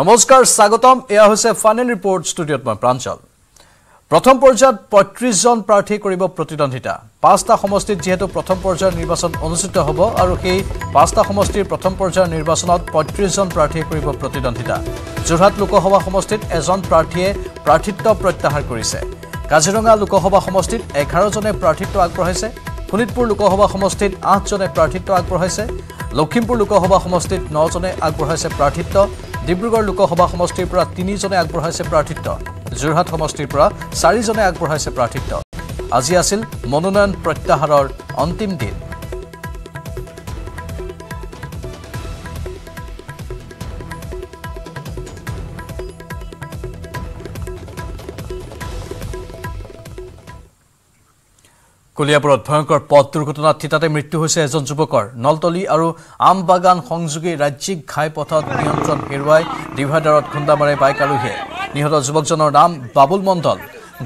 নমস্কাৰ স্বাগতম। এয়া হৈছে ফাইনেল ৰিপৰ্ট ষ্টুডিঅ'ত মই প্ৰাঞ্চল। প্ৰথম পৰ্যায়ত পঁয়ত্ৰিছজন প্ৰাৰ্থী কৰিব প্ৰতিদ্বন্দ্বিতা। পাঁচটা সমষ্টিত যিহেতু প্ৰথম পৰ্যায়ৰ নিৰ্বাচন অনুষ্ঠিত হ'ব আৰু সেই পাঁচটা সমষ্টিৰ প্ৰথম পৰ্যায়ৰ নিৰ্বাচনত পঁয়ত্ৰিছজন প্ৰাৰ্থীয়ে কৰিব প্ৰতিদ্বন্দ্বিতা। যোৰহাট লোকসভা সমষ্টিত এজন প্ৰাৰ্থীয়ে প্ৰাৰ্থিত্ব প্ৰত্যাহাৰ কৰিছে। কাজিৰঙা লোকসভা সমষ্টিত এঘাৰজনে প্ৰাৰ্থিত্ব আগবঢ়াইছে। শোণিতপুৰ লোকসভা সমষ্টিত আঠজনে প্ৰাৰ্থিত্ব আগবঢ়াইছে। লখিমপুৰ লোকসভা সমষ্টিত নজনে আগবঢ়াইছে প্ৰাৰ্থিত্ব। ডিব্ৰুগড় লোকসভা সমষ্টিৰ পৰা তিনিজনে আগবঢ়াইছে প্ৰাৰ্থিত্ব। যোৰহাট সমষ্টিৰ পৰা চাৰিজনে আগবঢ়াইছে প্ৰাৰ্থিত্ব। আজি আছিল মনোনয়ন প্ৰত্যাহাৰৰ অন্তিম দিন। কলিয়াপুৰত ভয়ংকৰ পথ দুৰ্ঘটনাত থিতাতে মৃত্যু হৈছে এজন যুৱকৰ। নলতলী আৰু আমবাগান সংযোগী ৰাজ্যিক ঘাইপথত নিয়ন্ত্ৰণ হেৰুৱাই ডিভাইডাৰত খুন্দা মাৰে বাইক আৰোহীয়ে নিহত যুৱকজনৰ নাম বাবুল মণ্ডল।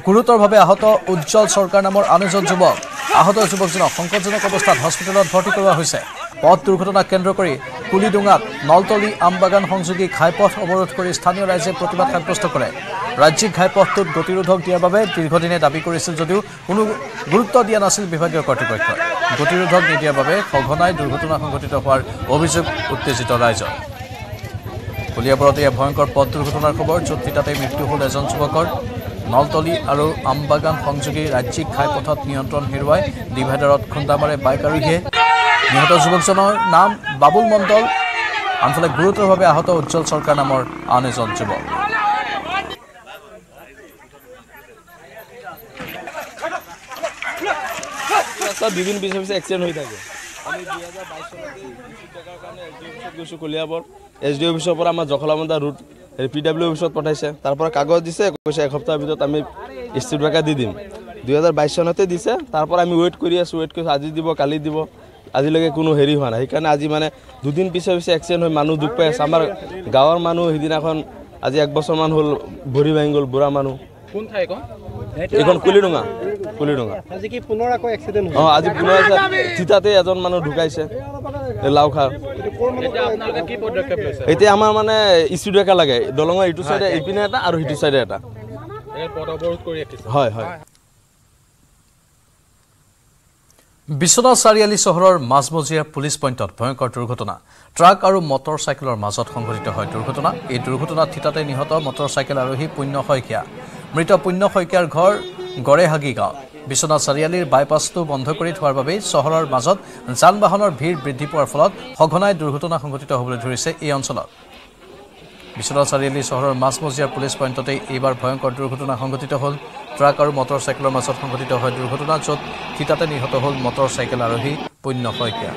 গুৰুতৰভাৱে আহত উজ্জ্বল চৰকাৰ নামৰ আন এজন যুৱক। আহত যুৱকজনক সংকটজনক অৱস্থাত হস্পিটেলত ভৰ্তি কৰোৱা হৈছে। পথ দুৰ্ঘটনাক কেন্দ্ৰ কৰি কুলিডোঙাত নলতলী আমবাগান সংযোগী ঘাইপথ অৱৰোধ কৰি স্থানীয় ৰাইজে প্ৰতিবাদ সাব্যস্ত কৰে। ৰাজ্যিক ঘাইপথটোত গতিৰোধক দিয়াৰ বাবে দীৰ্ঘদিনে দাবী কৰিছিল যদিও কোনো গুৰুত্ব দিয়া নাছিল বিভাগীয় কৰ্তৃপক্ষই। গতিৰোধক নিদিয়াৰ বাবে সঘনাই দুৰ্ঘটনা সংঘটিত হোৱাৰ অভিযোগ উত্তেজিত ৰাইজৰ। কলিয়াবৰত এয়া ভয়ংকৰ পথ দুৰ্ঘটনাৰ খবৰ য'ত থিতাতে মৃত্যু হ'ল এজন যুৱকৰ। নলতলী আৰু আমবাগান সংযোগী ৰাজ্যিক ঘাইপথত নিয়ন্ত্ৰণ হেৰুৱাই ডিভাইডাৰত খুন্দা মাৰে বাইক আৰোহীয়ে। নিহত যুৱকজনৰ নাম বাবুল মণ্ডল। আনফালে গুৰুতৰভাৱে আহত উজ্জ্বল চৰকাৰ নামৰ আন এজন যুৱক। দুদিন পিছে পিছে এক্সিডেণ্ট হৈ থাকে। আমি দুহেজাৰ বাইছ চনতে টকাৰ কাৰণে এছ ডি অফিচত গৈছোঁ কলিয়াবৰ। এছ ডি অফিচৰ পৰা আমাৰ জখলামন্দা ৰুট পি ডাব্লিউ অফিচত পঠাইছে। তাৰ পৰা কাগজ দিছে কৈছে এসপ্তাহৰ ভিতৰত আমি ষ্ট্ৰীট ট্ৰেকাৰ দি দিম। দুহেজাৰ বাইছ চনতে দিছে তাৰ পৰা আমি ৱেইট কৰি আছোঁ ৱেইট কৰিছোঁ আজি দিব কালি দিব। আজিলৈকে কোনো হেৰি হোৱা নাই। সেইকাৰণে আজি মানে দুদিন পিছে পিছে এক্সিডেণ্ট হৈ মানুহ দুখ পাই আছে। আমাৰ গাঁৱৰ মানুহ সিদিনাখন আজি এক বছৰমান হ'ল ভৰি ভাঙি গ'ল বুঢ়া মানুহ। কোন ঠাই কওঁ? এইখন কুলিডোঙা কুলিডোঙা। আজি কি পুনৰ আকৌ এক্সিডেণ্ট অঁ আজি পুনৰ থিতাতে এজন মানুহ ঢুকাইছে এই লাওখা এতিয়া আপোনালোকে কি পদক্ষেপ লৈছে? এতিয়া আমাৰ মানে ইছ্যু একা লাগে দলঙৰ ইটো চাইডে ইপিনে এটা আৰু সিটো চাইডে এটা। হয় হয়। বিশ্বনাথ চাৰিআলি চহৰৰ মাজমজিয়া পুলিচ পইণ্টত ভয়ংকৰ দুৰ্ঘটনা। ট্ৰাক আৰু মটৰ চাইকেলৰ মাজত সংঘটিত হয় দুৰ্ঘটনা। এই দুৰ্ঘটনাত থিতাতে নিহত মটৰ চাইকেল আৰোহী পুণ্য শইকীয়া। মৃত পুণ্য শইকীয়াৰ ঘৰ গড়েহাগী গাঁৱত। বিশ্বনাথ চাৰিআলিৰ বাইপাছটো বন্ধ কৰি থোৱাৰ বাবেই চহৰৰ মাজত যান বাহনৰ ভিৰ বৃদ্ধি পোৱাৰ ফলত সঘনাই দুৰ্ঘটনা সংঘটিত হ'বলৈ ধৰিছে এই অঞ্চলত। বিশ্বনাথ চাৰিআলি চহৰৰ মাজমজিয়াৰ পুলিচ পইণ্টতেই এইবাৰ ভয়ংকৰ দুৰ্ঘটনা সংঘটিত হ'ল। ট্ৰাক আৰু মটৰ চাইকেলৰ মাজত সংঘটিত হয় দুৰ্ঘটনা য'ত থিতাতে নিহত হ'ল মটৰ চাইকেল আৰোহী পুণ্য শইকীয়া।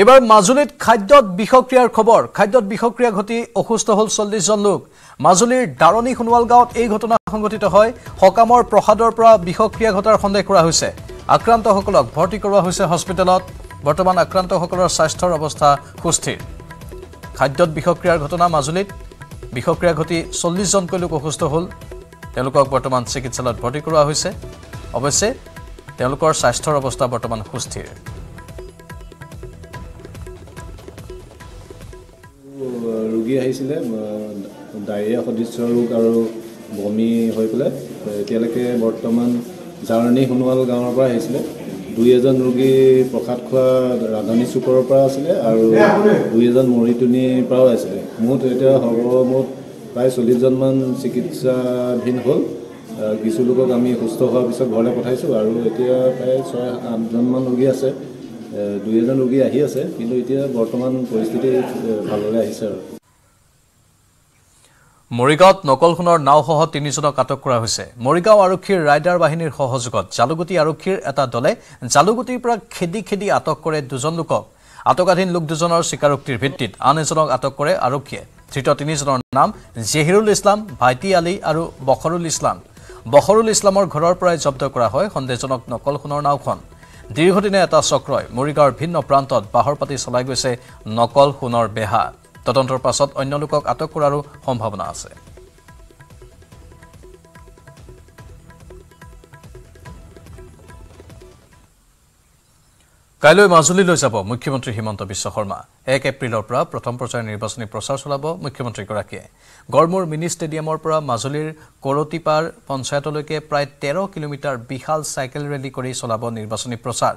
এইবাৰ মাজুলীত খাদ্যত বিষক্ৰিয়াৰ খবৰ। খাদ্যত বিষক্ৰিয়া ঘটি অসুস্থ হ'ল চল্লিছজন লোক। মাজুলীৰ দাৰণী সোণোৱাল গাঁৱত এই ঘটনা সংঘটিত হয়। সকামৰ প্ৰসাদৰ পৰা বিষক্ৰিয়া ঘটাৰ সন্দেহ কৰা হৈছে। আক্ৰান্তসকলক ভৰ্তি কৰোৱা হৈছে হস্পিটেলত। বৰ্তমান আক্ৰান্তসকলৰ স্বাস্থ্যৰ অৱস্থা সুস্থিৰ। খাদ্যত বিষক্ৰিয়াৰ ঘটনা মাজুলীত। বিষক্ৰিয়া ঘটি চল্লিছজনকৈ লোক অসুস্থ হ'ল। তেওঁলোকক বৰ্তমান চিকিৎসালয়ত ভৰ্তি কৰোৱা হৈছে। অৱশ্যে তেওঁলোকৰ স্বাস্থ্যৰ অৱস্থা বৰ্তমান সুস্থিৰ। ৰোগী আহিছিলে ডায়েৰিয়া সদৃশ্য ৰোগ আৰু বমি হৈ পেলাই এতিয়ালৈকে বৰ্তমান জাৰণী সোণোৱাল গাঁৱৰ পৰা আহিছিলে। দুই এজন ৰোগী প্ৰসাদ খোৱা ৰাধানী চুকৰ পৰা আছিলে আৰু দুই এজন মৰিটুনিৰ পৰাও আছিলে। মুঠ এতিয়া সৰ্বমুঠ প্ৰায় চল্লিছজনমান চিকিৎসাধীন হ'ল। কিছু লোকক আমি সুস্থ হোৱাৰ পিছত ঘৰলৈ পঠাইছোঁ আৰু এতিয়া প্ৰায় ছয় আঠজনমান ৰোগী আছে। দুই এজন ৰোগী আহি আছে কিন্তু এতিয়া বৰ্তমান পৰিস্থিতি ভাললৈ আহিছে আৰু। মৰিগাঁৱত নকল সোণৰ নাওসহ তিনিজনক আটক কৰা হৈছে। মৰিগাঁও আৰক্ষীৰ ৰাইডাৰ বাহিনীৰ সহযোগত জালুগুটি আৰক্ষীৰ এটা দলে জালুগুটিৰ পৰা খেদি খেদি আটক কৰে দুজন লোকক। আটকাধীন লোক দুজনৰ স্বীকাৰোক্তিৰ ভিত্তিত আন এজনক আটক কৰে আৰক্ষীয়ে। ধৃত তিনিজনৰ নাম জেহিৰুল ইছলাম ভাইটি আলী আৰু বখৰুল ইছলাম। বখৰুল ইছলামৰ ঘৰৰ পৰাই জব্দ কৰা হয় সন্দেহজনক নকল সোণৰ নাওখন। দীৰ্ঘদিনে এটা চক্ৰই মৰিগাঁৱৰ ভিন্ন প্ৰান্তত বাহৰ পাতি চলাই গৈছে নকল সোণৰ বেহা। তদন্তৰ পাছত অন্য লোকক আটক কৰাৰো সম্ভাৱনা আছে। কাইলৈ মাজুলীলৈ যাব মুখ্যমন্ত্ৰী হিমন্ত বিশ্ব শৰ্মা। এক এপ্ৰিলৰ পৰা প্ৰথম পৰ্যায়ৰ নিৰ্বাচনী প্ৰচাৰ চলাব মুখ্যমন্ত্ৰীগৰাকীয়ে। গড়মূৰ মিনি ষ্টেডিয়ামৰ পৰা মাজুলীৰ কৰতিপাৰ পঞ্চায়তলৈকে প্ৰায় তেৰ কিলোমিটাৰ বিশাল চাইকেল ৰেলী কৰি চলাব নিৰ্বাচনী প্ৰচাৰ।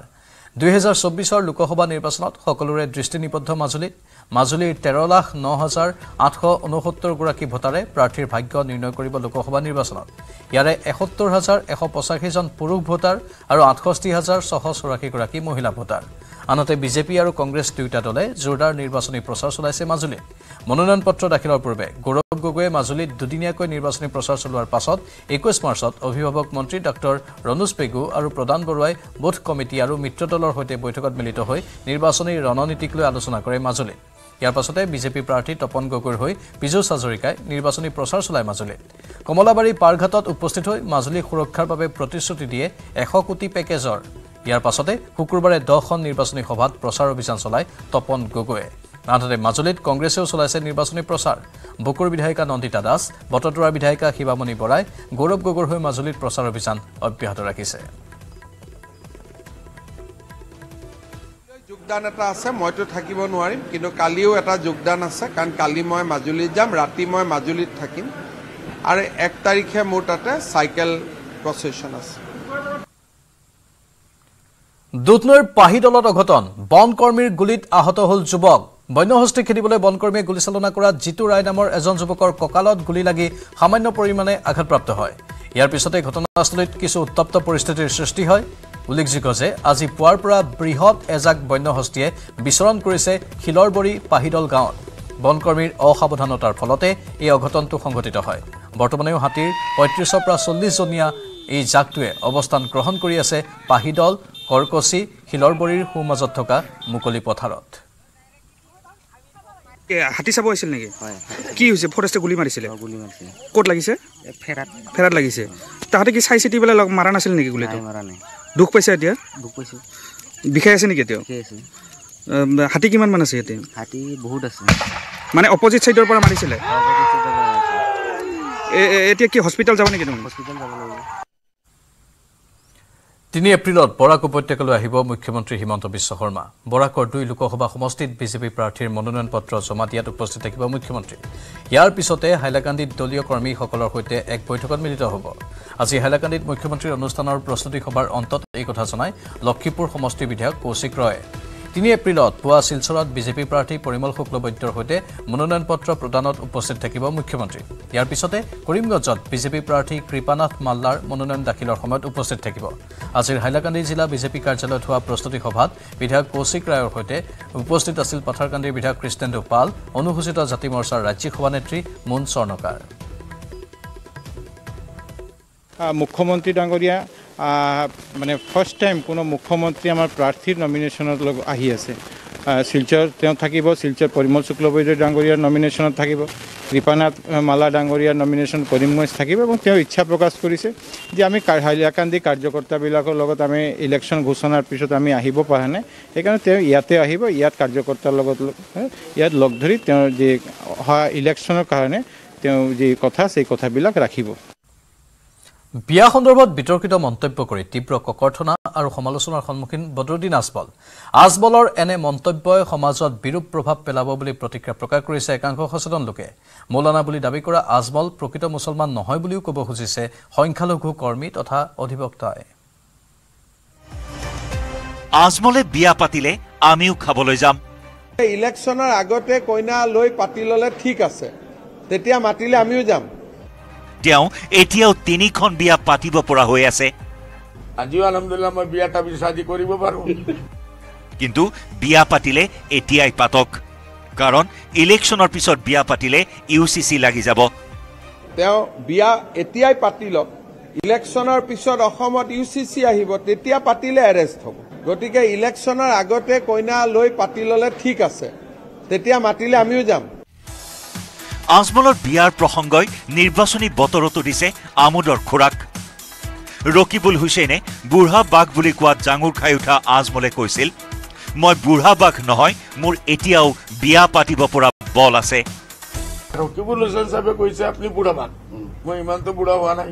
দুহেজাৰ চৌব্বিছৰ লোকসভা নিৰ্বাচনত সকলোৰে দৃষ্টি নিবদ্ধ মাজুলীত মাজুলীৰ তেৰ লাখ ন হাজাৰ আঠশ ঊনসত্তৰগৰাকী ভোটাৰে প্ৰাৰ্থীৰ ভাগ্য নিৰ্ণয় কৰিব লোকসভা নিৰ্বাচনত। ইয়াৰে এসত্তৰ হাজাৰ এশ পঁচাশীজন পুৰুষ ভোটাৰ আৰু আঠষষ্ঠি হাজাৰ ছশ চৌৰাশীগৰাকী মহিলা ভোটাৰ। আনহাতে বিজেপি আৰু কংগ্ৰেছ দুয়োটা দলে জোৰদাৰ নিৰ্বাচনী প্ৰচাৰ চলাইছে মাজুলীত। মনোনয়ন পত্ৰ দাখিলৰ পূৰ্বে গৌৰৱ গগৈয়ে মাজুলীত দুদিনীয়াকৈ নিৰ্বাচনী প্ৰচাৰ চলোৱাৰ পাছত একৈছ মাৰ্চত অভিভাৱক মন্ত্ৰী ডাঃ ৰণোজ পেগু আৰু প্ৰদান বৰুৱাই বুথ কমিটি আৰু মিত্ৰ দলৰ সৈতে বৈঠকত মিলিত হৈ নিৰ্বাচনী ৰণনীতিক লৈ আলোচনা কৰে মাজুলীত ইয়াৰ পাছতে বিজেপি প্ৰাৰ্থী তপন গগৈৰ হৈ পীযুষ হাজৰিকাই নিৰ্বাচনী প্ৰচাৰ চলায় মাজুলীত। কমলাবাৰী পাৰঘাটত উপস্থিত হৈ মাজুলী সুৰক্ষাৰ বাবে প্ৰতিশ্ৰুতি দিয়ে এশ কোটি পেকেজৰ ইয়াৰ পাছতে শুকুৰবাৰে দহখন নিৰ্বাচনী সভাত প্ৰচাৰ অভিযান চলায় তপন গগৈয়ে। আনহাতে মাজুলীত কংগ্ৰেছেও চলাইছে নিৰ্বাচনী প্ৰচাৰ। বকুৰ বিধায়িকা নন্দিতা দাস বটদ্ৰৱাৰ বিধায়িকা শিৱামণি বৰাই গৌৰৱ গগৈৰ হৈ মাজুলীত প্ৰচাৰ অভিযান অব্যাহত ৰাখিছে। যোগদান এটা আছে মইতো থাকিব নোৱাৰিম কিন্তু কালিও এটা যোগদান আছে কাৰণ কালি মই মাজুলীত যাম ৰাতি মই মাজুলীত থাকিম। আৰু এক তাৰিখে মোৰ তাতে চাইকেল প্ৰচেছন আছে। দুধনৈৰ পাহিদলত অঘটন। বনকৰ্মীৰ গুলীত আহত হ'ল যুৱক। বন্যহস্তী খেদিবলৈ বনকৰ্মীয়ে গুলীচালনা কৰাত জিতু ৰায় নামৰ এজন যুৱকৰ কঁকালত গুলী লাগি সামান্য পৰিমাণে আঘাতপ্ৰাপ্ত হয়। ইয়াৰ পিছতে ঘটনাস্থলীত কিছু উত্তপ্ত পৰিস্থিতিৰ সৃষ্টি হয়। উল্লেখযোগ্য যে আজি পুৱাৰ পৰা বৃহৎ এজাক বন্যহস্তীয়ে বিচৰণ কৰিছে শিলৰবৰী পাহিদল গাঁৱত। বনকৰ্মীৰ অসাৱধানতাৰ ফলতে এই অঘটনটো সংঘটিত হয়। বৰ্তমানেও হাতীৰ পঁয়ত্ৰিছৰ পৰা চল্লিছজনীয়া এই জাকটোৱে অৱস্থান গ্ৰহণ কৰি আছে পাহিদল কৰকচি শিলৰবৰীৰ সোঁমাজত থকা মুকলি পথাৰত। হাতী চাব আহিছিল নেকি? কি হৈছে? ফৰেষ্টে গুলি মাৰিছিলে? গুলি ক'ত লাগিছে? ফেৰাত। ফেৰাত লাগিছে। তাহাঁতে কি চাই চিতি পেলাই মাৰা নাছিল নেকি গুলিটো? নাই মৰা নাই। দুখ পাইছে এতিয়া? দুখ পাইছোঁ। বিষাই আছে নেকি এতিয়াও? উম, হাতী কিমান মান আছে এতিয়া হাতী বহুত আছে। মানে অপজিট ছাইডৰ পৰা মাৰিছিলে? এতিয়া কি হস্পিটেল যাব নেকি তুমি? হস্পিটেল যাব লাগিব। তিনি এপ্ৰিলত বৰাক উপত্যকালৈ আহিব মুখ্যমন্ত্ৰী হিমন্ত বিশ্ব শৰ্মা। বৰাকৰ দুই লোকসভা সমষ্টিত বিজেপি প্ৰাৰ্থীৰ মনোনয়ন পত্ৰ জমা দিয়াত উপস্থিত থাকিব মুখ্যমন্ত্ৰী। ইয়াৰ পিছতে হাইলাকান্দিত দলীয় কৰ্মীসকলৰ সৈতে এক বৈঠকত মিলিত হ'ব। আজি হাইলাকান্দিত মুখ্যমন্ত্ৰীৰ অনুষ্ঠানৰ প্ৰস্তুতি সভাৰ অন্তত এই কথা জনায় লক্ষীপুৰ সমষ্টিৰ বিধায়ক কৌশিক ৰয়ে। তিনি এপ্ৰিলত পুৱা শিলচৰত বিজেপি প্ৰাৰ্থী পৰিমল শুক্লবৈদ্যৰ সৈতে মনোনয়ন পত্ৰ প্ৰদানত উপস্থিত থাকিব মুখ্যমন্ত্ৰী। ইয়াৰ পিছতে কৰিমগঞ্জত বিজেপি প্ৰাৰ্থী কৃপানাথ মাল্লাৰ মনোনয়ন দাখিলৰ সময়ত উপস্থিত থাকিব। আজিৰ হাইলাকান্দি জিলা বিজেপি কাৰ্যালয়ত হোৱা প্ৰস্তুতি সভাত বিধায়ক কৌশিক ৰায়ৰ সৈতে উপস্থিত আছিল পাথাৰকান্দিৰ বিধায়ক কৃষ্ণেন্দু পাল অনুসূচিত জাতি মৰ্চাৰ ৰাজ্যিক সভানেত্ৰী মুন স্বৰ্ণকাৰ। মুখ্যমন্ত্ৰী ডাঙৰীয়া মানে ফাৰ্ষ্ট টাইম কোনো মুখ্যমন্ত্ৰী আমাৰ প্ৰাৰ্থীৰ নমিনেশ্যনত লগ আহি আছে। শিলচৰ তেওঁ থাকিব শিলচৰ পৰিমল শুক্লবৈদ্য ডাঙৰীয়াৰ নমিনেশ্যনত থাকিব কৃপানাথ মালা ডাঙৰীয়াৰ নমিনেশ্যন কৰিমগঞ্জ থাকিব এবং তেওঁ ইচ্ছা প্ৰকাশ কৰিছে যে আমি হাইলাকান্দি কাৰ্যকৰ্তাবিলাকৰ লগত আমি ইলেকশ্যন ঘোষণাৰ পিছত আমি আহিব পৰা নাই। সেইকাৰণে তেওঁ ইয়াতে আহিব ইয়াত কাৰ্যকৰ্তাৰ লগত ইয়াত লগ ধৰি তেওঁৰ যি অহা ইলেকশ্যনৰ কাৰণে তেওঁ যি কথা সেই কথাবিলাক ৰাখিব। বিয়া সন্দৰ্ভত বিতৰ্কিত মন্তব্য কৰি তীব্ৰ ককৰ্থনা আৰু সমালোচনাৰ সন্মুখীন বদৰুদ্দিন আজমল। আজমলৰ এনে মন্তব্যই সমাজত বিৰূপ প্ৰভাৱ পেলাব বুলি প্ৰতিক্ৰিয়া প্ৰকাশ কৰিছে একাংশ সচেতন লোকে। মৌলানা বুলি দাবী কৰা আজমল প্ৰকৃত মুছলমান নহয় বুলিও ক'ব খুজিছে সংখ্যালঘু কৰ্মী তথা অধিবক্তাই। আজমলে বিয়া পাতিলে আমিও খাবলৈ যাম। ইলেকশ্যনৰ আগতে কইনা লৈ পাতি ল'লে ঠিক আছে। তেতিয়া মাতিলে আমিও যাম। তেওঁ এতিয়াও তিনিখন বিয়া পাতিব পৰা হৈ আছে। আজিও আলহামদুলিল্লাহ মই বিয়াটা বিচাৰি কৰিব পাৰোঁ। কিন্তু বিয়া পাতিলে এতিয়াই পাতক। কাৰণ ইলেকশ্যনৰ পিছত বিয়া পাতিলে ইউ চি চি লাগি যাব। তেওঁ বিয়া এতিয়াই পাতি লওক। ইলেকশ্যনৰ পিছত অসমত ইউ চি চি আহিব তেতিয়া পাতিলে এৰেষ্ট হ'ব। গতিকে ইলেকশ্যনৰ আগতে কইনা লৈ পাতি ল'লে ঠিক আছে। তেতিয়া মাতিলে আমিও যাম। আজমলৰ বিয়াৰ প্ৰসংগই নিৰ্বাচনী বতৰতো দিছে আমোদৰ খোৰাক। ৰকিবুল হুছেইনে বুঢ়া বাঘ বুলি কোৱাত জাঙুৰ খাই উঠা আজমলে কৈছিল মই বুঢ়া বাঘ নহয় মোৰ এতিয়াও বিয়া পাতিব পৰা বল আছে। ৰকিবুল হুছেইন কৈছে আপুনি বুঢ়া মান মই ইমানটো বুঢ়া হোৱা নাই।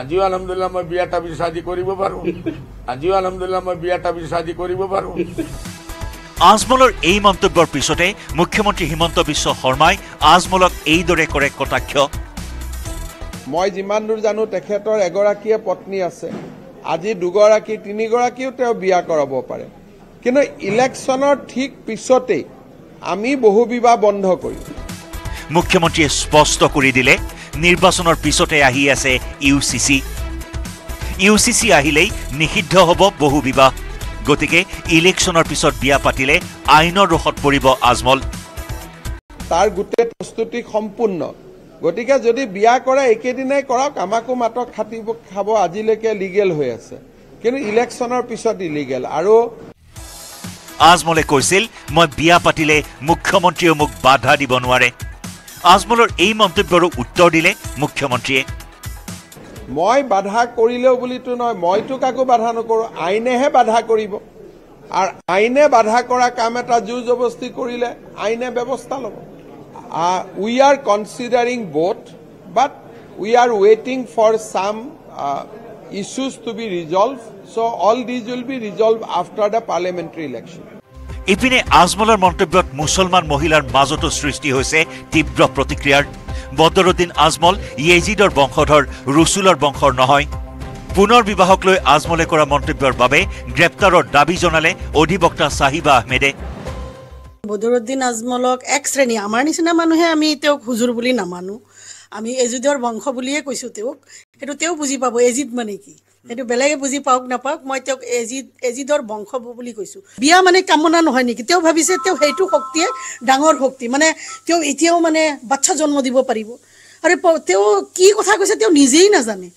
আজিও মই বিয়াটা বিচাৰি কৰিব পাৰোঁ। আজিও মই বিয়াটা বিচাৰি কৰিব পাৰোঁ। আজমলৰ এই মন্তব্যৰ পিছতে মুখ্যমন্ত্ৰী হিমন্ত বিশ্ব শৰ্মাই আজমলক এইদৰে কৰে কটাক্ষ। মই যিমান দূৰ জানো তেখেতৰ এগৰাকীয়ে পত্নী আছে। আজি দুগৰাকী তিনিগৰাকীও তেওঁ বিয়া কৰাব পাৰে। কিন্তু ইলেকশ্যনৰ ঠিক পিছতেই আমি বহু বিবাহ বন্ধ কৰিম। মুখ্যমন্ত্ৰীয়ে স্পষ্ট কৰি দিলে নিৰ্বাচনৰ পিছতে আহি আছে U C C. U C C আহিলেই নিষিদ্ধ হ'ব বহু বিবাহ গতিকে ইলেকশ্যনৰ পিছত বিয়া পাতিলে আইনৰ ৰোষত পৰিব আজমল। তাৰ গোটেই প্ৰস্তুতি সম্পূৰ্ণ। গতিকে যদি বিয়া কৰে একেদিনাই কৰক আমাকো মাতক খাটিব খাব আজিলৈকে লিগেল হৈ আছে। কিন্তু ইলেকশ্যনৰ পিছত ইলিগেল আৰু আজমলে কৈছিল মই বিয়া পাতিলে মুখ্যমন্ত্ৰীয়েও মোক বাধা দিব নোৱাৰে। আজমলৰ এই মন্তব্যৰো উত্তৰ দিলে মুখ্যমন্ত্ৰীয়ে। মই বাধা কৰিলেও বুলিতো নহয় মইতো কাকো বাধা নকৰোঁ আইনেহে বাধা কৰিব। আৰু আইনে বাধা কৰা কাম এটা জোৰ জবস্তি কৰিলে আইনে ব্যৱস্থা ল'ব। We are considering both but we are ৱেইটিং for some issues to be resolved so' all these will be resolved after the parliamentary election ইপিনে আজমলৰ মন্তব্যত মুছলমান মহিলাৰ মাজতো সৃষ্টি হৈছে তীব্ৰ প্ৰতিক্ৰিয়াৰ বদৰুদ্দিন আজমল য়েজিদৰ বংশধৰ ৰুচুলৰ বংশৰ নহয়। পুনৰ বিবাহক লৈ আজমলে কৰা মন্তব্যৰ বাবে গ্ৰেপ্তাৰৰ দাবী জনালে অধিবক্তা চাহিবা আহমেদে। বদৰুদ্দিন আজমলক এক শ্ৰেণী আমাৰ নিচিনা মানুহে আমি তেওঁক হুজুৰ বুলি নামানো। আমি এজিদৰ বংশ বুলিয়ে কৈছোঁ তেওঁক সেইটো তেওঁ বুজি পাব এজিদ মানে কি? সেইটো বেলেগে বুজি পাওক নাপাওক মই তেওঁক এজিদ এজিদৰ বংশ বুলি কৈছোঁ। বিয়া মানে কামনা নহয় নেকি? তেওঁ ভাবিছে তেওঁ সেইটো শক্তিয়ে ডাঙৰ শক্তি। মানে তেওঁ এতিয়াও মানে বাচ্ছা জন্ম দিব পাৰিব। আৰু তেওঁ কি কথা কৈছে তেওঁ নিজেই নাজানে।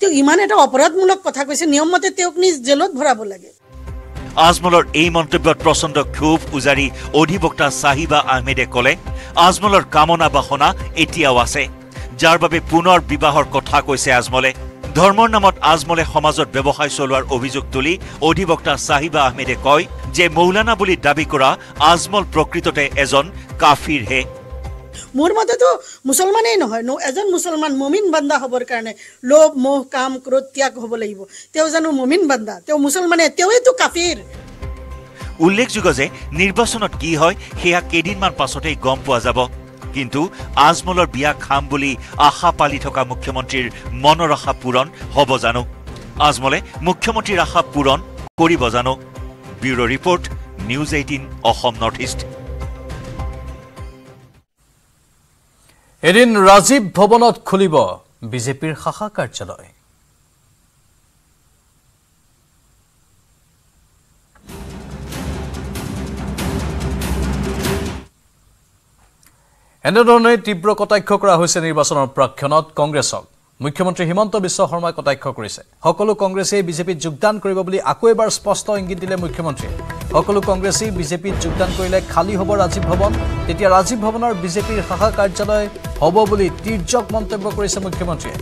তেওঁ ইমান এটা অপৰাধমূলক কথা কৈছে নিয়মমতে তেওঁক নিজ জেলত ভৰাব লাগে। আজমলৰ এই মন্তব্যত প্ৰচণ্ড ক্ষোভ উজাৰি অধিবক্তা চাহিবা আহমেদে ক'লে আজমলৰ কামনা বাসনা এতিয়াও আছে। যাৰ বাবে পুনৰ বিবাহৰ কথা কৈছে আজমলে। ধৰ্মৰ নামত আজমলে সমাজত ব্যৱসায় চলোৱাৰ অভিযোগ তুলি অধিবক্তা চাহিবা আহমেদে কয় যে মৌলানা বুলি দাবী কৰা আজমল প্ৰকৃততে এজন কাফিৰহে মোৰ মতেতো মুছলমানেই নহয় ন এজন মুছলমান মমিন বান্দা হ'বৰ কাৰণে লোভ মোহ কাম ক্ৰোধ ত্যাগ হ'ব লাগিব। তেওঁ জানো মমিন বান্দা তেওঁ মুছলমানে তেওঁৱেইতো কাফিৰ। উল্লেখযোগ্য যে নিৰ্বাচনত কি হয় সেয়া কেইদিনমান পাছতেই গম পোৱা যাব। কিন্তু আজমলৰ বিয়া খাম বুলি আশা পালি থকা মুখ্যমন্ত্ৰীৰ মনৰ আশা পূৰণ হ'ব জানো? আজমলে মুখ্যমন্ত্ৰীৰ আশা পূৰণ কৰিব জানো? Bureau' report News Eighteen Assam North East. এদিন ৰাজীৱ ভৱনত খুলিব বিজেপিৰ শাখা কাৰ্যালয়। এনেধৰণে তীব্ৰ কটাক্ষ কৰা হৈছে নিৰ্বাচনৰ প্ৰাক্ষণত কংগ্ৰেছক। মুখ্যমন্ত্ৰী হিমন্ত বিশ্ব শৰ্মাই কটাক্ষ কৰিছে। সকলো কংগ্ৰেছেই বিজেপিত যোগদান কৰিব বুলি আকৌ এবাৰ স্পষ্ট ইংগিত দিলে মুখ্যমন্ত্ৰীয়ে। সকলো কংগ্ৰেছেই বিজেপিত যোগদান কৰিলে খালী হ'ব ৰাজীৱ ভৱন। তেতিয়া ৰাজীৱ ভৱনৰ বিজেপিৰ শাখা কাৰ্যালয় হ'ব বুলি তীৰ্যক মন্তব্য কৰিছে মুখ্যমন্ত্ৰীয়ে।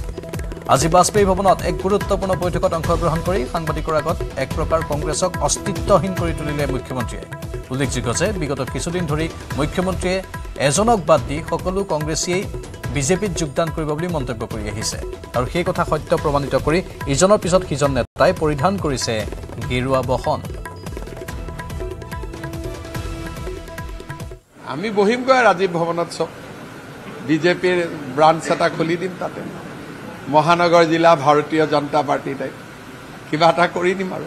আজি বাজপেয়ী ভৱনত এক গুৰুত্বপূৰ্ণ বৈঠকত অংশগ্ৰহণ কৰি সাংবাদিকৰ আগত এক প্ৰকাৰ কংগ্ৰেছক অস্তিত্বহীন কৰি তুলিলে মুখ্যমন্ত্ৰীয়ে। উল্লেখযোগ্য যে বিগত কিছুদিন ধৰি মুখ্যমন্ত্ৰীয়ে এজনক বাদ দি সকলো কংগ্ৰেছীয়েই বিজেপিত যোগদান কৰিব বুলি মন্তব্য কৰি আহিছে। আৰু সেই কথা সত্য প্ৰমাণিত কৰি ইজনৰ পিছত সিজন নেতাই পৰিধান কৰিছে গেৰুৱা বসন আমি বহিমগৈ ৰাজীৱ ভৱনত চব। বিজেপিৰ ব্ৰাঞ্চ এটা খুলি দিম তাতে। মহানগৰ জিলা ভাৰতীয় জনতা পাৰ্টি টাইপ কিবা এটা কৰি দিম আৰু।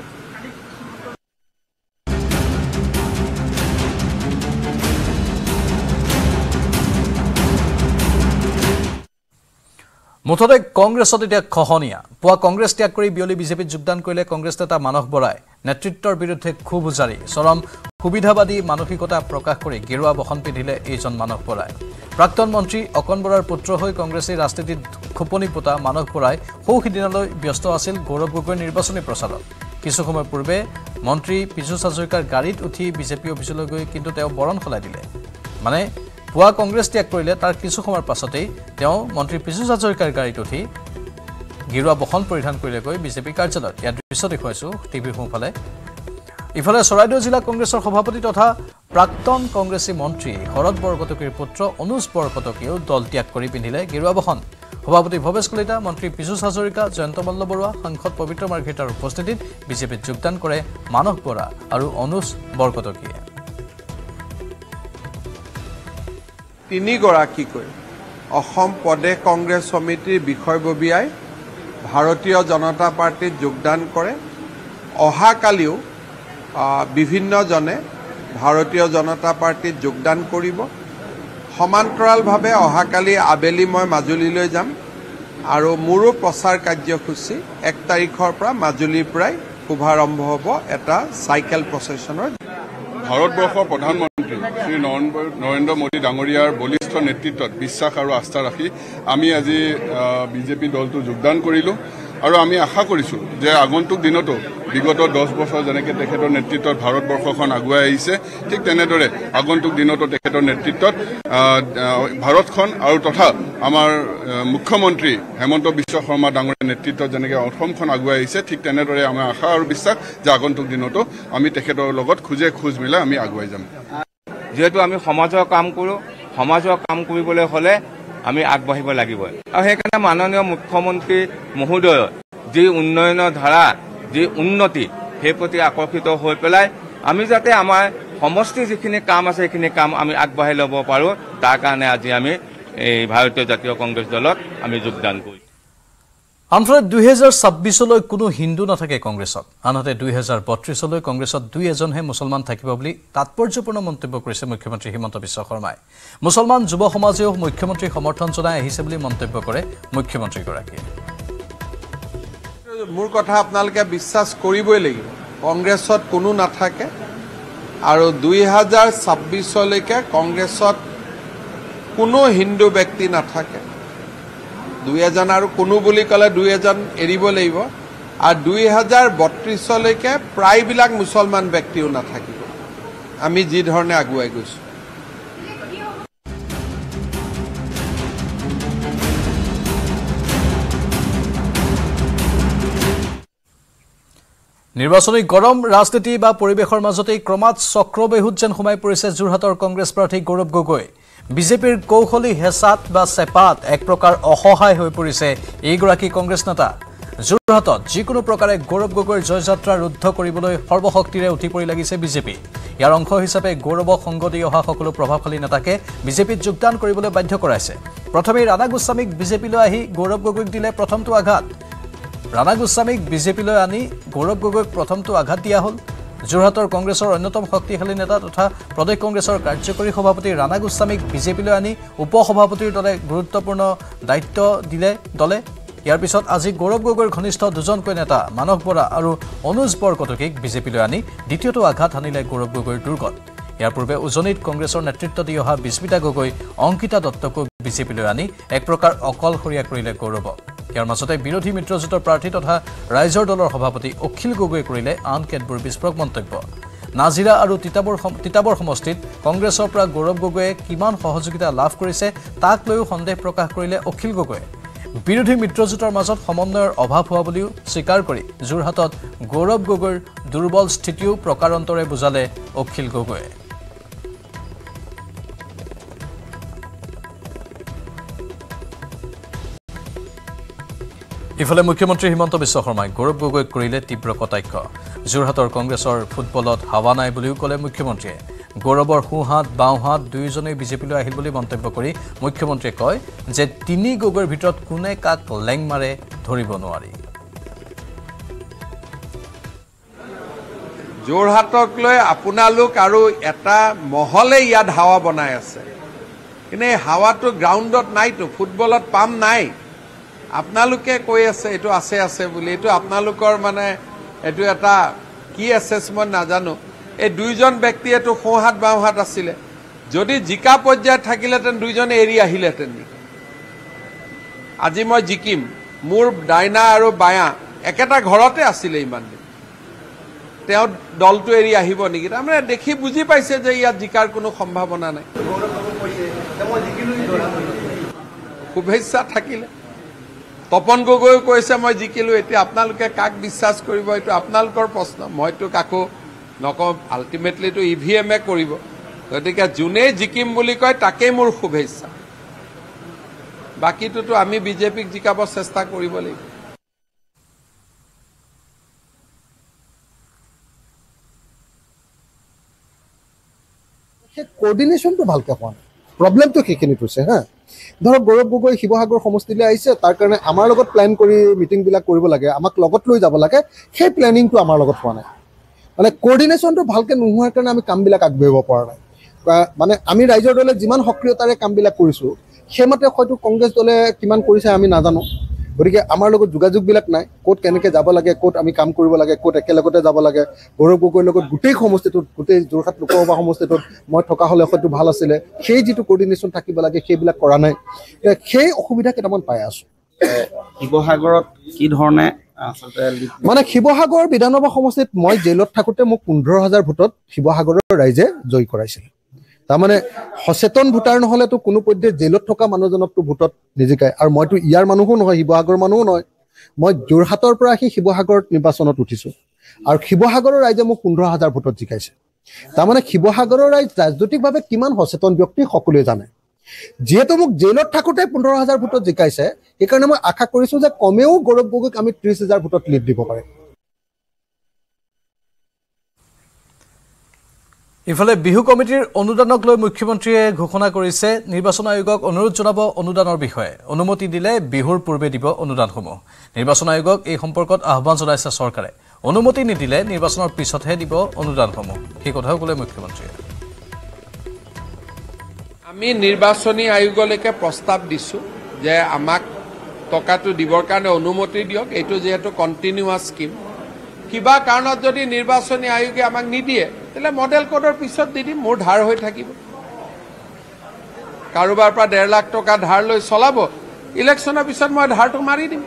মুঠতে কংগ্ৰেছত এতিয়া খহনীয়া। পুৱা কংগ্ৰেছ ত্যাগ কৰি বিয়লি বিজেপিত যোগদান কৰিলে কংগ্ৰেছ নেতা মানস বৰাই। নেতৃত্বৰ বিৰুদ্ধে ক্ষোভ উজাৰি চৰম সুবিধাবাদী মানসিকতা প্ৰকাশ কৰি গেৰুৱা বসন পিন্ধিলে এইজন মানস বৰাই। প্ৰাক্তন মন্ত্ৰী অকণ বৰাৰ পুত্ৰ হৈ কংগ্ৰেছী ৰাজনীতিত খোপনি পোতা মানস বৰাই সৌ সিদিনালৈ ব্যস্ত আছিল গৌৰৱ গগৈৰ নিৰ্বাচনী প্ৰচাৰত। কিছু সময় পূৰ্বে মন্ত্ৰী পীযুষ হাজৰিকাৰ গাড়ীত উঠি বিজেপি অফিচলৈ গৈ কিন্তু তেওঁ বৰণ সলাই দিলে। মানে পুৱা কংগ্ৰেছ ত্যাগ কৰিলে তাৰ কিছু সময়ৰ পাছতেই তেওঁ মন্ত্ৰী পীযুষ হাজৰিকাৰ গাড়ীত উঠি গেৰুৱা বসন পৰিধান কৰিলেগৈ বিজেপি কাৰ্যালয়ত। ইয়াৰ দৃশ্য দেখুৱাইছোঁ টিভিৰ সোঁফালে। ইফালে চৰাইদেউ জিলা কংগ্ৰেছৰ সভাপতি তথা প্ৰাক্তন কংগ্ৰেছী মন্ত্ৰী শৰদ বৰকটকীৰ পুত্ৰ অনুজ বৰকটকীয়েও দল ত্যাগ কৰি পিন্ধিলে গেৰুৱা বসন সভাপতি ভৱেশ কলিতা মন্ত্ৰী পীযুষ হাজৰিকা জয়ন্ত মল্ল বৰুৱা সাংসদ পবিত্ৰ মাৰ্ঘেটাৰ উপস্থিতিত বিজেপিত যোগদান কৰে মানস বৰা আৰু অনুজ বৰকটকীয়ে। তিনিগৰাকীকৈ অসম প্ৰদেশ কংগ্ৰেছ সমিতিৰ বিষয়ববীয়াই ভাৰতীয় জনতা পাৰ্টীত যোগদান কৰে। অহাকালিও বিভিন্নজনে ভাৰতীয় জনতা পাৰ্টীত যোগদান কৰিব। সমান্তৰালভাৱে অহাকালি আবেলি মই মাজুলীলৈ যাম আৰু মোৰো প্ৰচাৰ কাৰ্যসূচী এক তাৰিখৰ পৰা মাজুলীৰ পৰাই শুভাৰম্ভ হ'ব এটা চাইকেল প্ৰচেশ্যনৰ ভাৰতবৰ্ষৰ প্ৰধানমন্ত্ৰী নৰেন্দ্ৰ নৰেন্দ্ৰ মোদী ডাঙৰীয়াৰ বলিষ্ঠ নেতৃত্বত বিশ্বাস আৰু আস্থা ৰাখি আমি আজি বিজেপি দলটো যোগদান কৰিলোঁ। আৰু আমি আশা কৰিছোঁ যে আগন্তুক দিনতো বিগত বছৰ যেনেকৈ তেখেতৰ নেতৃত্বত ভাৰতবৰ্ষখন আগুৱাই আহিছে ঠিক তেনেদৰে আগন্তুক দিনতো তেখেতৰ নেতৃত্বত ভাৰতখন আৰু তথা আমাৰ আহ, মুখ্যমন্ত্ৰী হেমন্ত বিশ্ব ডাঙৰীয়াৰ নেতৃত্বত যেনেকৈ অসমখন আগুৱাই আহিছে ঠিক তেনেদৰে আমাৰ আশা আৰু বিশ্বাস যে আগন্তুক দিনতো আমি লগত খোজে খোজ মিলাই আমি আগুৱাই যাম। যিহেতু আমি সমাজৰ কাম কৰোঁ সমাজৰ কাম কৰিবলৈ হ'লে আমি আগবাঢ়িব লাগিব আৰু সেইকাৰণে মাননীয় মুখ্যমন্ত্ৰী মহোদয়ৰ যি উন্নয়নৰ ধাৰা যি উন্নতি সেই প্ৰতি আকৰ্ষিত হৈ পেলাই আমি যাতে আমাৰ সমষ্টিৰ যিখিনি কাম আছে সেইখিনি কাম আমি আগবাঢ়াই ল'ব পাৰোঁ তাৰ কাৰণে আজি আমি এই ভাৰতীয় জাতীয় কংগ্ৰেছ দলত আমি যোগদান কৰিছোঁ। আনফালে দুহেজাৰ ছাব্বিছলৈ কোনো হিন্দু নাথাকে কংগ্ৰেছত। আনহাতে দুহেজাৰ বত্ৰিছলৈ কংগ্ৰেছত দুই এজনহে মুছলমান থাকিব বুলি তাৎপৰ্যপূৰ্ণ মন্তব্য কৰিছে মুখ্যমন্ত্ৰী হিমন্ত বিশ্ব শৰ্মাই। মুছলমান যুৱ সমাজেও মুখ্যমন্ত্ৰীক সমৰ্থন জনাই আহিছে বুলি মন্তব্য কৰে মুখ্যমন্ত্ৰীগৰাকীয়ে। মোৰ কথা আপোনালোকে বিশ্বাস কৰিবই লাগিব। কংগ্ৰেছত কোনো নাথাকে আৰু দুই হাজাৰ ছাব্বিছলৈকে কংগ্ৰেছত কোনো হিন্দু ব্যক্তি নাথাকে। দুই এজন আৰু কোনো বুলি ক'লে দুই এজন এৰিব লাগিব। আৰু দুই হাজাৰ বত্ৰিছলৈকে প্ৰায়বিলাক মুছলমান ব্যক্তিও নাথাকিব। আমি যি ধৰণে আগুৱাই গৈছোঁ। নিৰ্বাচনী গৰম ৰাজনীতি বা পৰিৱেশৰ মাজতেই ক্ৰমাৎ চক্ৰবেহুত যেন সোমাই পৰিছে যোৰহাটৰ কংগ্ৰেছ প্ৰাৰ্থী গৌৰৱ গগৈ। বিজেপিৰ কৌশলী হেঁচাত বা চেপাত এক প্ৰকাৰ অসহায় হৈ পৰিছে এইগৰাকী কংগ্ৰেছ নেতা। যোৰহাটত যিকোনো প্ৰকাৰে গৌৰৱ গগৈৰ জয়যাত্ৰা ৰুদ্ধ কৰিবলৈ সৰ্বশক্তিৰে উঠি পৰি লাগিছে বিজেপি। ইয়াৰ অংশ হিচাপে গৌৰৱক সংগ দি অহা সকলো প্ৰভাৱশালী নেতাকে বিজেপিত যোগদান কৰিবলৈ বাধ্য কৰাইছে। প্ৰথমেই ৰাণা গোস্বামীক বিজেপিলৈ আহি গৌৰৱ গগৈক দিলে প্ৰথমটো আঘাত। ৰাণা গোস্বামীক বিজেপিলৈ আনি গৌৰৱ গগৈক প্ৰথমটো আঘাত দিয়া হ'ল। যোৰহাটৰ কংগ্ৰেছৰ অন্যতম শক্তিশালী নেতা তথা প্ৰদেশ কংগ্ৰেছৰ কাৰ্যকৰী সভাপতি ৰাণা গোস্বামীক বিজেপিলৈ আনি উপ সভাপতিৰ দলে গুৰুত্বপূৰ্ণ দায়িত্ব দিলে দলে। ইয়াৰ পিছত আজি গৌৰৱ গগৈৰ ঘনিষ্ঠ দুজনকৈ নেতা মানস বৰা আৰু অনুজ বৰকটকীক বিজেপিলৈ আনি দ্বিতীয়টো আঘাত সানিলে গৌৰৱ গগৈৰ দুৰ্গত। ইয়াৰ পূৰ্বে উজনিত কংগ্ৰেছৰ নেতৃত্ব দি অহা বিস্মিতা গগৈ অংকিতা দত্তকো বিজেপিলৈ আনি এক প্ৰকাৰ অকলশৰীয়া কৰিলে গৌৰৱক ইয়াৰ মাজতে বিৰোধী মিত্ৰজোঁটৰ প্ৰাৰ্থী তথা ৰাইজৰ দলৰ সভাপতি অখিল গগৈয়ে কৰিলে আন কেতবোৰ বিস্ফোৰক মন্তব্য। নাজিৰা আৰু তিতাবৰ তিতাবৰ সমষ্টিত কংগ্ৰেছৰ পৰা গৌৰৱ গগৈয়ে কিমান সহযোগিতা লাভ কৰিছে তাক লৈও সন্দেহ প্ৰকাশ কৰিলে অখিল গগৈয়ে। বিৰোধী মিত্ৰজোঁটৰ মাজত সমন্বয়ৰ অভাৱ হোৱা বুলিও স্বীকাৰ কৰি যোৰহাটত গৌৰৱ গগৈৰ দুৰ্বল স্থিতিও প্ৰকাৰান্তৰে বুজালে অখিল গগৈয়ে। ইফালে মুখ্যমন্ত্ৰী হিমন্ত বিশ্ব শৰ্মাই গৌৰৱ গগৈক কৰিলে তীব্ৰ কটাক্ষ। যোৰহাটৰ কংগ্ৰেছৰ ফুটবলত হাৱা নাই বুলিও ক'লে মুখ্যমন্ত্ৰীয়ে। গৌৰৱৰ সোঁহাত বাওঁহাত দুয়োজনেই বিজেপিলৈ আহিল বুলি মন্তব্য কৰি মুখ্যমন্ত্ৰীয়ে কয় যে তিনি গগৈৰ ভিতৰত কোনে কাক লেং ধৰিব নোৱাৰি। যোৰহাটক লৈ আপোনালোক আৰু এটা মহলে ইয়াত হাৱা বনাই আছে। কিন্তু হাৱাটো গ্ৰাউণ্ডত নাইতো ফুটবলত পাম নাই। আপোনালোকে কৈ আছে এইটো আছে আছে বুলি। এইটো আপোনালোকৰ মানে এইটো এটা কি এছেছমেণ্ট নাজানো। এই দুইজন ব্যক্তিয়েতো সোঁহাত বাওঁহাত আছিলে। যদি জিকা পৰ্যায়ত থাকিলেহেঁতেন দুইজনে এৰি আহিলেহেঁতেন নেকি আজি মই জিকিম। মোৰ ডাইনা আৰু বায়া একেটা ঘৰতে আছিলে ইমান দিন। তেওঁ দলটো এৰি আহিব নেকি? তাৰমানে দেখি বুজি পাইছে যে ইয়াত জিকাৰ কোনো সম্ভাৱনা নাই। শুভেচ্ছা থাকিলে। তপন গগৈও কৈছে মই জিকিলো এতিয়া আপোনালোকে কাক বিশ্বাস কৰিব? এইটো আপোনালোকৰ প্ৰশ্ন মইতো কাকো নকওঁ আল্টিমেটলিটো ই ভি এমে কৰিব। গতিকে যোনেই জিকিম বুলি কয় তাকেই মোৰ শুভেচ্ছা। বাকীটোতো আমি বিজেপিক জিকাব চেষ্টা কৰিব লাগিব। কৰ্ডিনেশ্যনটো ভালকৈ হোৱা নাই। প্ৰব্লেমটো সেইখিনিত হৈছে হা? ধৰক গৌৰৱ গগৈ শিৱসাগৰ সমষ্টিলৈ আহিছে তাৰ কাৰণে আমাৰ লগত প্লেন কৰি মিটিংবিলাক কৰিব লাগে আমাক লগত লৈ যাব লাগে সেই প্লেনিংটো আমাৰ লগত হোৱা নাই। মানে কৰ্ডিনেশ্যনটো ভালকৈ নোহোৱাৰ কাৰণে আমি কামবিলাক আগবাঢ়িব পৰা নাই। মানে আমি ৰাইজৰ দলে যিমান সক্ৰিয়তাৰে কামবিলাক কৰিছোঁ সেইমতে হয়তো কংগ্ৰেছ দলে কিমান কৰিছে আমি নাজানো। গতিকে আমাৰ লগত যোগাযোগবিলাক নাই ক'ত কেনেকৈ যাব লাগে ক'ত আমি কাম কৰিব লাগে ক'ত একেলগতে যাব লাগে গৌৰৱ গগৈৰ লগত গোটেই সমষ্টিটোত গোটেই যোৰহাট লোকসভা সমষ্টিটোত মই থকা হ'লে হয়তো ভাল আছিলে। সেই যিটো কৰ্ডিনেশ্যন থাকিব লাগে সেইবিলাক কৰা নাই। সেই অসুবিধা কেইটামান পাই আছোঁ। শিৱসাগৰত কি ধৰণে মানে শিৱসাগৰ বিধানসভা সমষ্টিত মই জেইলত থাকোঁতে মোক পোন্ধৰ হাজাৰ ভোটত শিৱসাগৰৰ ৰাইজে জয়ী কৰাইছিল। তাৰমানে সচেতন ভোটাৰ নহ'লেতো কোনো পধ্যে জেইলত থকা মানুহজনকতো ভোটত নিজিকায়। আৰু মইতো ইয়াৰ মানুহো নহয় শিৱসাগৰৰ মানুহো নহয়। মই যোৰহাটৰ পৰা আহি শিৱসাগৰত নিৰ্বাচনত উঠিছোঁ। আৰু শিৱসাগৰৰ ৰাইজে মোক পোন্ধৰ হাজাৰ ভোটত জিকাইছে। তাৰমানে শিৱসাগৰৰ ৰাইজ ৰাজনৈতিকভাৱে কিমান সচেতন ব্যক্তি সকলোৱে জানে। যিহেতু মোক জেইলত থাকোঁতে পোন্ধৰ হাজাৰ ভোটত জিকাইছে সেইকাৰণে মই আশা কৰিছোঁ যে কমেও গৌৰৱ গগৈক আমি ত্ৰিছ হাজাৰ ভোটত লিড দিব পাৰে। ইফালে বিহু কমিটিৰ অনুদানক লৈ মুখ্যমন্ত্ৰীয়ে ঘোষণা কৰিছে নিৰ্বাচন আয়োগক অনুৰোধ জনাব অনুদানৰ বিষয়ে। অনুমতি দিলে বিহুৰ পূৰ্বে দিব অনুদানসমূহ। নিৰ্বাচন আয়োগক এই সম্পৰ্কত আহ্বান জনাইছে চৰকাৰে। অনুমতি নিদিলে নিৰ্বাচনৰ পিছতহে দিব অনুদানসমূহ। সেই কথাও ক'লে মুখ্যমন্ত্ৰীয়ে। আমি নিৰ্বাচনী আয়োগলৈকে প্ৰস্তাৱ দিছোঁ যে আমাক টকাটো দিবৰ কাৰণে অনুমতি দিয়ক। এইটো যিহেতু কণ্টিনিউৱাছ স্কীম কিবা কাৰণত যদি নিৰ্বাচনী আয়োগে আমাক নিদিয়ে তেতিয়াহ'লে মডেল কোডৰ পিছত দি দিম মোৰ ধাৰ হৈ থাকিব। কাৰোবাৰ পৰা ডেৰ লাখ টকা ধাৰ লৈ চলাব ইলেকশ্যনৰ পিছত মই ধাৰটো মাৰি দিম।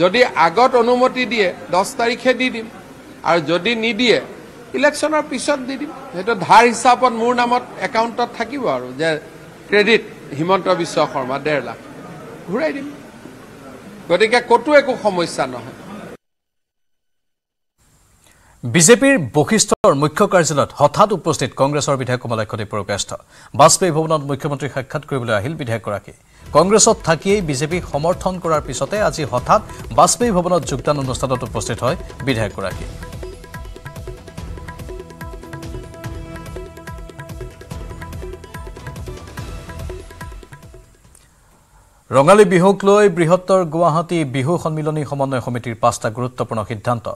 যদি আগত অনুমতি দিয়ে দহ তাৰিখে দি দিম আৰু যদি নিদিয়ে ইলেকশ্যনৰ পিছত দি দিম। সেইটো ধাৰ হিচাপত মোৰ নামত একাউণ্টত থাকিব আৰু যে ক্ৰেডিট হিমন্ত বিশ্ব শৰ্মা ডেৰ লাখ। ঘূৰাই দিম। গতিকে ক'তো একো সমস্যা নহয়। বিজেপিৰ বশিষ্ঠৰ মুখ্য কাৰ্যালয়ত হঠাৎ উপস্থিত কংগ্ৰেছৰ বিধায়ক কমলাক্ষ দেৱপ্ৰকাশ বাজপেয়ী ভৱনত মুখ্যমন্ত্ৰীক সাক্ষাৎ কৰিবলৈ আহিল বিধায়কগৰাকী। কংগ্ৰেছত থাকিয়েই বিজেপিক সমৰ্থন কৰাৰ পিছতে আজি হঠাৎ বাজপেয়ী ভৱনত যোগদান অনুষ্ঠানত উপস্থিত হয় বিধায়কগৰাকী। ৰঙালী বিহুক লৈ বৃহত্তৰ গুৱাহাটী বিহু সন্মিলনী সমন্বয় সমিতিৰ পাঁচটা গুৰুত্বপূৰ্ণ সিদ্ধান্ত।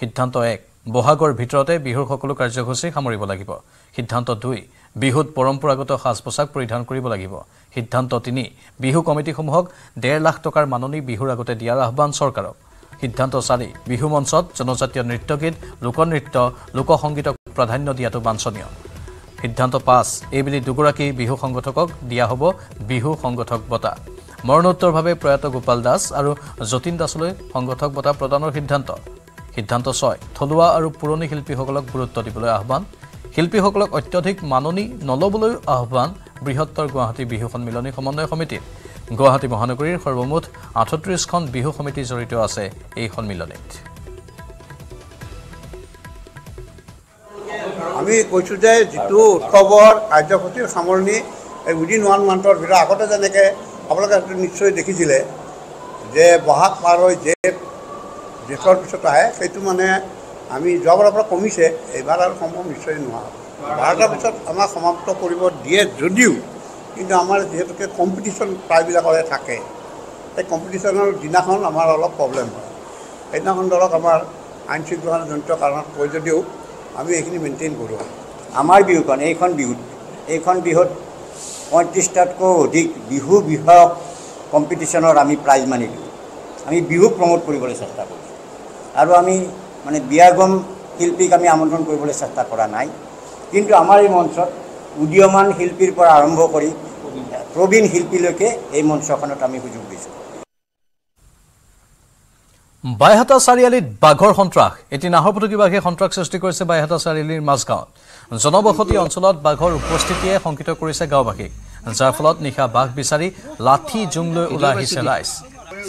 সিদ্ধান্ত এক। বহাগৰ ভিতৰতে বিহুৰ সকলো কাৰ্যসূচী সামৰিব লাগিব। সিদ্ধান্ত দুই বিহুত পৰম্পৰাগত সাজ পোছাক পৰিধান কৰিব লাগিব। সিদ্ধান্ত তিনি বিহু কমিটিসমূহক ডেৰ লাখ টকাৰ মাননি বিহুৰ আগতে দিয়াৰ আহ্বান চৰকাৰক। সিদ্ধান্ত চাৰি বিহু মঞ্চত জনজাতীয় নৃত্যগীত লোকনৃত্য লোকসংগীতক প্ৰাধান্য দিয়াটো বাঞ্ছনীয়। সিদ্ধান্ত পাঁচ এইবেলি দুগৰাকী বিহু সংগঠকক দিয়া হ'ব বিহু সংগঠক বঁটা। মৰণোত্তৰভাৱে প্ৰয়াত গোপাল দাস আৰু যতীন দাসলৈ সংগঠক বঁটা প্ৰদানৰ সিদ্ধান্ত। সিদ্ধান্ত ছয়। থলুৱা আৰু পুৰণি শিল্পীসকলক গুৰুত্ব দিবলৈ আহ্বান। শিল্পীসকলক অত্যধিক মাননি নল'বলৈও আহ্বান বৃহত্তৰ গুৱাহাটী বিহু সন্মিলনী সমন্বয় সমিতিত গুৱাহাটী মহানগৰীৰ সৰ্বমুঠ আঠত্ৰিছখন বিহু সমিতি জড়িত আছে এই সন্মিলনীত। আমি কৈছোঁ যে যিটো উৎসৱৰ কাৰ্যসূচীৰ সামৰণি উইদিন ওৱান মান্থৰ ভিতৰত আগতে যেনেকৈ আপোনালোকে নিশ্চয় দেখিছিলে যে বহাগ পাৰ জেঠ জেঠৰ পিছত আহে সেইটো মানে আমি যোৱাবাৰৰ পৰা কমিছে এইবাৰ আৰু সম্ভৱ নিশ্চয় নোহোৱা বাৰটাৰ পিছত আমাক সমাপ্ত কৰিব দিয়ে যদিও কিন্তু আমাৰ যিহেতুকে কম্পিটিশ্যন প্ৰায়বিলাকৰে থাকে সেই কম্পিটিশ্যনৰ দিনাখন আমাৰ অলপ প্ৰব্লেম হয়। সেইদিনাখন ধৰক আমাৰ আইন শৃংখলাজনিত কাৰণত কয় যদিও আমি এইখিনি মেইনটেইন কৰোঁ। আমাৰ বিহুখন এইখন বিহুত এইখন বিহুত পঁয়ত্ৰিছটাতকৈ অধিক বিহু বিষয়ক কম্পিটিশ্যনৰ আমি প্ৰাইজ মানি দিওঁ আমি বিহুক প্ৰমোট কৰিবলৈ চেষ্টা কৰিছোঁ আৰু আমি মানে বিয়াগম শিল্পীক আমি আমন্ত্ৰণ কৰিবলৈ চেষ্টা কৰা নাই। কিন্তু আমাৰ এই মঞ্চত উদীয়মান শিল্পীৰ পৰা আৰম্ভ কৰি প্ৰবীণ শিল্পীলৈকে এই মঞ্চখনত আমি সুযোগ দিছোঁ। বাইহাটা চাৰিআলিত বাঘৰ সন্ত্ৰাস এটি নাহৰপুতুকী বাঘে সন্ত্ৰাস সৃষ্টি কৰিছে বাইহাটা চাৰিআলিৰ মাজগাঁৱত। জনবসতি অঞ্চলত বাঘৰ উপস্থিতিয়ে শংকিত কৰিছে গাঁওবাসীক যাৰ ফলত নিশা বাঘ বিচাৰি লাঠি জোং লৈ ওলাই আহিছে ৰাইজ।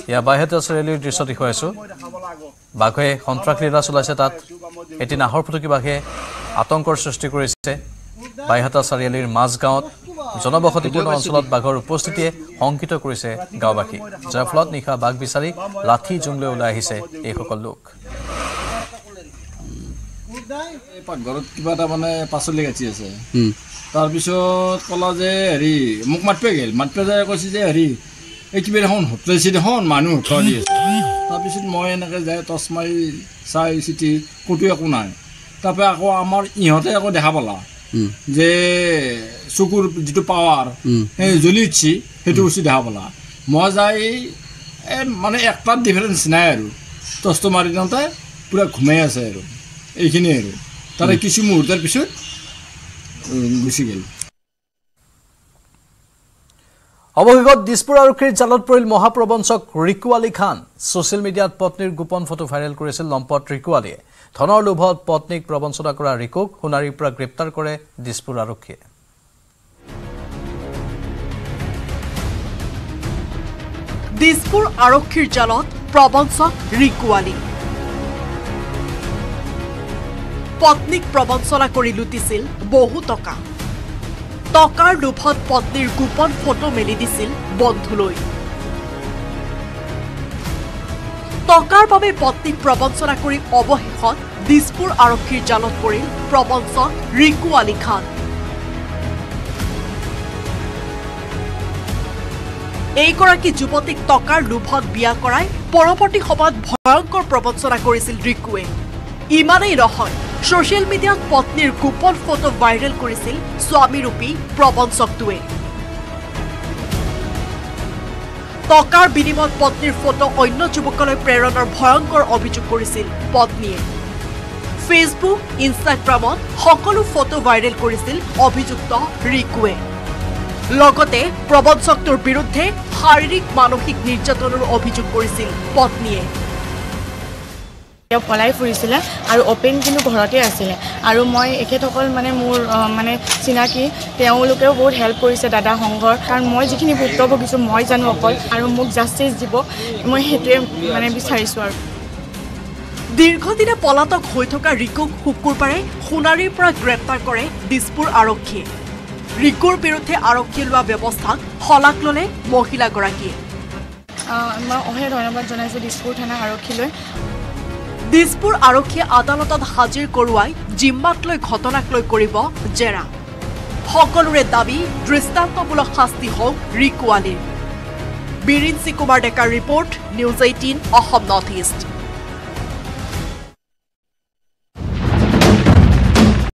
এয়া বাইহাটা চাৰিআলিৰ দৃশ্য দেখুৱাই আছো। বাঘে সন্ত্ৰাস লীলা চলাইছে তাত। এটি নাহৰপুতুকী বাঘে আতংকৰ সৃষ্টি কৰিছে। বাইহাটা চাৰিআলিৰ মাজগাঁৱত জনবসতিপূৰ্ণ অঞ্চলত বাঘৰ উপস্থিতিয়ে শংকিত কৰিছে গাঁওবাসীক যাৰ ফলত নিশা বাঘ বিচাৰি লাঠি জোংলৈ ওলাই আহিছে এইসকল লোক। পাকঘৰত কিবা এটা মানে পাচলি কাটি আছে। তাৰপিছত ক'লা যে হেৰি মোক মাতিব গ'ল। মাতিব যায় কৈছে যে হেৰি এই কিবা দেখোন হোটেলছি দেখোন মানুহ উঠোৱা দি আছে তাৰপিছত মই এনেকৈ যাই টচ মাৰি চাই চিটি ক'তো একো নাই তাৰপৰা আকৌ আমাৰ ইহঁতে আকৌ দেখা পালা যে চকুৰ যিটো পাৱাৰ সেই জ্বলি উঠছি সেইটো বস্তু দেখা পালা মই যাই এই মানে একটাত ডিফাৰেঞ্চ নাই আৰু টচটো মাৰি দিওঁতে পূৰা ঘুমাই আছে আৰু এইখিনিয়ে আৰু তাৰে কিছু মুহূৰ্তৰ পিছত গুচি গ'ল অৱশেষত দিছপুৰ আৰক্ষীৰ জালত পৰিল মহাপ্ৰবঞ্চক ৰিকু আলী খান। ছ'চিয়েল মিডিয়াত পত্নীৰ গোপন ফটো ভাইৰেল কৰিছিল লম্পট ৰিকু আলীয়ে। ধনৰ লোভত পত্নীক প্ৰবঞ্চনা কৰা ৰিকুক সোণাৰীৰ পৰা গ্ৰেপ্তাৰ কৰে দিছপুৰ আৰক্ষীয়ে। দিছপুৰ আৰক্ষীৰ জালত প্ৰবঞ্চক ৰিকুৱালী পত্নীক প্ৰবঞ্চনা কৰি লুটিছিল বহু টকা। টকাৰ লোভত পত্নীৰ গোপন ফটো মেলি দিছিল বন্ধুলৈ। টকাৰ বাবে পত্নীক প্ৰবঞ্চনা কৰি অৱশেষত দিছপুৰ আৰক্ষীৰ জালত পৰিল প্ৰবঞ্চক ৰিকু আলী খান। এইগৰাকী যুৱতীক টকাৰ লোভত বিয়া কৰাই পৰৱৰ্তী সময়ত ভয়ংকৰ প্ৰবঞ্চনা কৰিছিল ৰিকুৱে। ইমানেই নহয় ছচিয়েল মিডিয়াত পত্নীৰ গোপন ফটো ভাইৰেল কৰিছিল স্বামীৰূপী প্ৰবঞ্চকটোৱে টকাৰ বিনিময়ত পত্নীৰ ফটো অন্য যুৱকলৈ প্ৰেৰণৰ ভয়ংকৰ অভিযোগ কৰিছিল পত্নীয়ে ফেচবুক ইনষ্টাগ্ৰামত সকলো ফটো ভাইৰেল কৰিছিল অভিযুক্ত ৰিকুৱে লগতে প্ৰবঞ্চকটোৰ বিৰুদ্ধে শাৰীৰিক মানসিক নিৰ্যাতনৰ অভিযোগ কৰিছিল পত্নীয়ে তেওঁ পলাই ফুৰিছিলে আৰু অপেন কিন্তু ঘৰতে আছিলে। আৰু মই এখেতসকল মানে মোৰ মানে চিনাকি তেওঁলোকেও বহুত হেল্প কৰিছে দাদা সংঘৰ। কাৰণ মই যিখিনি ভুক্তভোগীছোঁ মই জানো অকল। আৰু মোক জাষ্টিচ দিব মই সেইটোৱে মানে বিচাৰিছোঁ আৰু। দীৰ্ঘদিনে পলাতক হৈ থকা ৰিকুক শুকুৰবাৰে সোণাৰীৰ পৰা গ্ৰেপ্তাৰ কৰে দিছপুৰ আৰক্ষীয়ে। ৰিকুৰ বিৰুদ্ধে আৰক্ষীয়ে লোৱা ব্যৱস্থাক শলাগ ল'লে মহিলাগৰাকীয়ে। মই অশেষ ধন্যবাদ জনাইছোঁ দিছপুৰ থানা আৰক্ষীলৈ। দিছপুৰ আৰক্ষীয়ে আদালতত হাজিৰ কৰোৱাই জিম্মাক লৈ ঘটনাক লৈ কৰিব জেৰা। সকলোৰে দাবী দৃষ্টান্তমূলক শাস্তি হওক ৰিকুৱালীৰ। বিৰিঞ্চি কুমাৰ ডেকাৰ report News Eighteen Assam North East.